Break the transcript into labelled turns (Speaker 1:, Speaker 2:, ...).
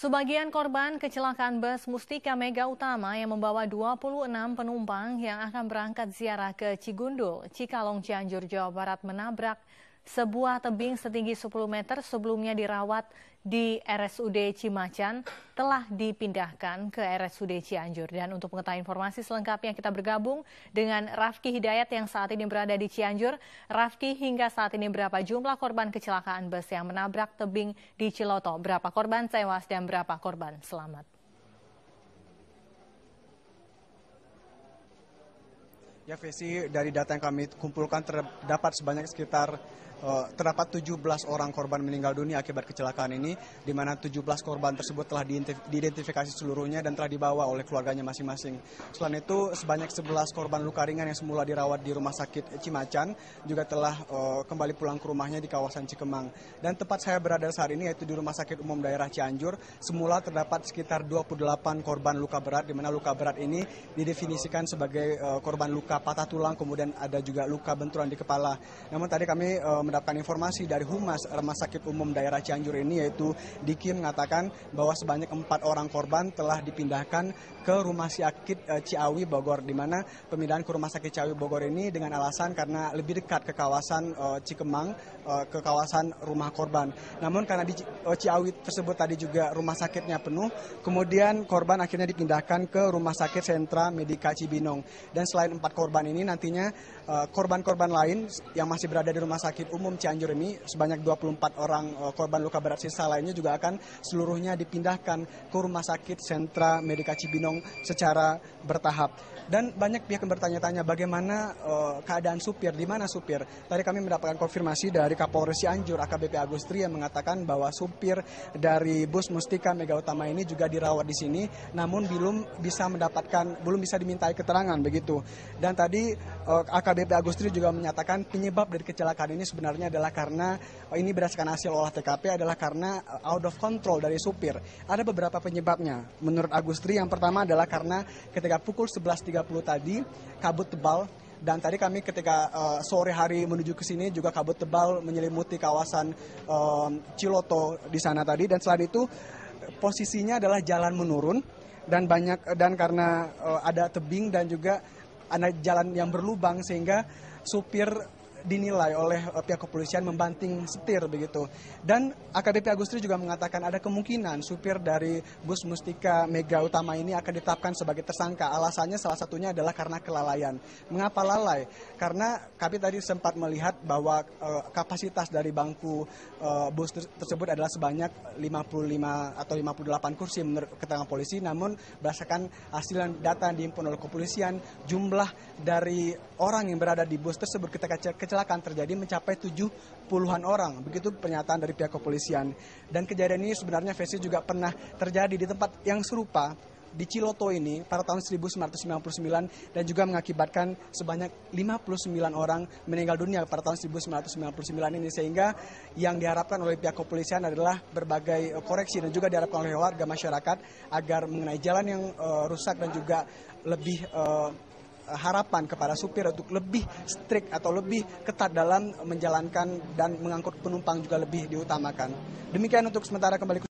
Speaker 1: Sebagian korban kecelakaan bus Mustika Mega Utama yang membawa 26 penumpang yang akan berangkat ziarah ke Cigundul, Cikalong, Cianjur, Jawa Barat menabrak sebuah tebing setinggi 10 meter sebelumnya dirawat di RSUD Cimacan telah dipindahkan ke RSUD Cianjur. Dan untuk mengetahui informasi selengkapnya kita bergabung dengan Rafki Hidayat yang saat ini berada di Cianjur. Rafki, hingga saat ini berapa jumlah korban kecelakaan bus yang menabrak tebing di Ciloto? Berapa korban tewas dan berapa korban selamat?
Speaker 2: Ya, Vesi, dari data yang kami kumpulkan terdapat sebanyak sekitar terdapat 17 orang korban meninggal dunia akibat kecelakaan ini, di mana 17 korban tersebut telah diidentifikasi seluruhnya dan telah dibawa oleh keluarganya masing-masing. Selain itu, sebanyak 11 korban luka ringan yang semula dirawat di rumah sakit Cimacan juga telah uh, kembali pulang ke rumahnya di kawasan Cikemang. Dan tempat saya berada saat ini yaitu di Rumah Sakit Umum Daerah Cianjur, semula terdapat sekitar 28 korban luka berat, di mana luka berat ini didefinisikan sebagai uh, korban luka patah tulang, kemudian ada juga luka benturan di kepala. Namun tadi kami uh, mendapatkan informasi dari Humas Rumah Sakit Umum Daerah Cianjur ini yaitu Diki mengatakan bahwa sebanyak empat orang korban telah dipindahkan ke Rumah Sakit uh, Ciawi Bogor di mana pemindahan ke Rumah Sakit Ciawi Bogor ini dengan alasan karena lebih dekat ke kawasan uh, Cikemang uh, ke kawasan rumah korban. Namun karena di Ciawi tersebut tadi juga rumah sakitnya penuh, kemudian korban akhirnya dipindahkan ke Rumah Sakit Sentra Medika Cibinong. Dan selain empat korban ini nantinya korban-korban lain yang masih berada di rumah sakit umum Cianjur ini sebanyak 24 orang uh, korban luka berat sisa lainnya juga akan seluruhnya dipindahkan ke Rumah Sakit Sentra Medika Cibinong secara bertahap. Dan banyak pihak yang bertanya-tanya bagaimana uh, keadaan supir, di mana supir. Tadi kami mendapatkan konfirmasi dari Kapolres Cianjur AKBP Agustri yang mengatakan bahwa supir dari bus Mustika Mega Utama ini juga dirawat di sini, namun belum bisa mendapatkan, belum bisa dimintai keterangan begitu. Dan tadi uh, AKBP Agustri juga menyatakan penyebab dari kecelakaan ini sebenarnya adalah karena oh, ini berdasarkan hasil olah TKP adalah karena uh, out of control dari supir. Ada beberapa penyebabnya. Menurut Agustri yang pertama adalah karena ketika pukul 11.30 tadi kabut tebal dan tadi kami ketika uh, sore hari menuju ke sini juga kabut tebal menyelimuti kawasan um, Ciloto di sana tadi dan selain itu posisinya adalah jalan menurun dan banyak dan karena uh, ada tebing dan juga ada jalan yang berlubang sehingga supir dinilai oleh uh, pihak kepolisian membanting setir begitu. Dan AKBP Agustri juga mengatakan ada kemungkinan supir dari bus Mustika Mega Utama ini akan ditetapkan sebagai tersangka. Alasannya salah satunya adalah karena kelalaian. Mengapa lalai? Karena kami tadi sempat melihat bahwa uh, kapasitas dari bangku uh, bus tersebut adalah sebanyak 55 atau 58 kursi menurut keterangan polisi. Namun berdasarkan hasil data yang diimpun oleh kepolisian, jumlah dari orang yang berada di bus tersebut ketika kecelakaan terjadi mencapai tujuh puluhan orang. Begitu pernyataan dari pihak kepolisian. Dan kejadian ini sebenarnya versi juga pernah terjadi di tempat yang serupa di Ciloto ini pada tahun 1999 dan juga mengakibatkan sebanyak 59 orang meninggal dunia pada tahun 1999 ini sehingga yang diharapkan oleh pihak kepolisian adalah berbagai koreksi dan juga diharapkan oleh warga masyarakat agar mengenai jalan yang uh, rusak dan juga lebih uh, harapan kepada supir untuk lebih strict atau lebih ketat dalam menjalankan dan mengangkut penumpang juga lebih diutamakan. Demikian untuk sementara kembali